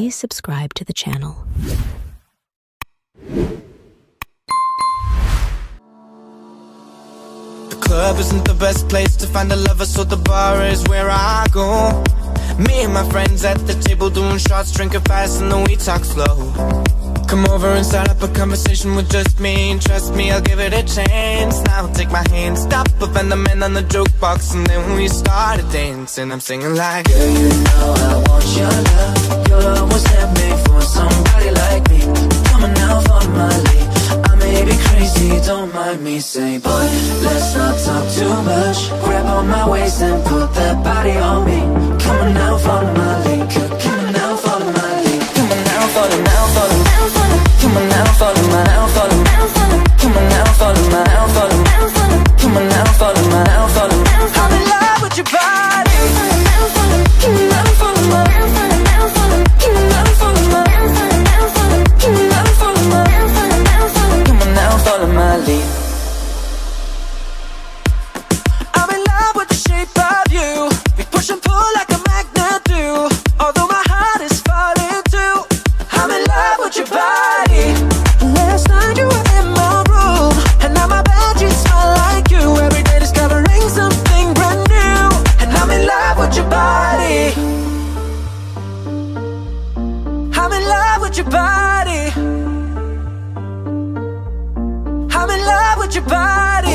please subscribe to the channel. The club isn't the best place to find a lover, so the bar is where I go. Me and my friends at the table doing shots, drinking fast, and then we talk slow. Come over and start up a conversation with just me. And trust me, I'll give it a chance. Now take my hand, stop, offend the man on the jukebox, and then we started dancing. I'm singing like, Girl, you know I want your love. Don't mind me. Say, boy, let's not talk too much. Grab on my waist and put that body on me. Coming out for my lead. Coming out for my lead. For the now the now for your body.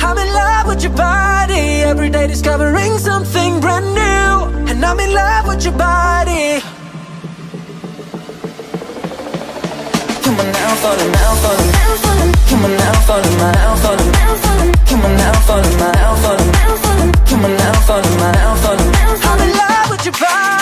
I'm in love with your body. Every day discovering something brand new. And I'm in love with your body. Come on now now for the now Come on now the now for the now Come on now the now for the now Come on now for the now for the I'm in love with your body.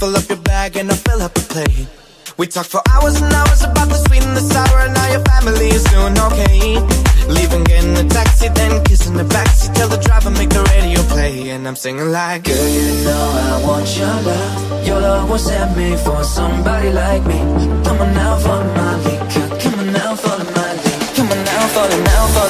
Fill up your bag and I'll fill up a plate. We talk for hours and hours about the sweet and the sour, and now your family is doing okay. Leaving, getting a taxi, then kissing the backseat. Tell the driver make the radio play, and I'm singing like, Girl, you know I want your love. Your love was handmade for somebody like me. Come on now for my lead. Come on now for my lead. Come on now the now for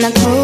Masses Writing my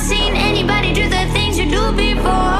seen anybody do the things you do before.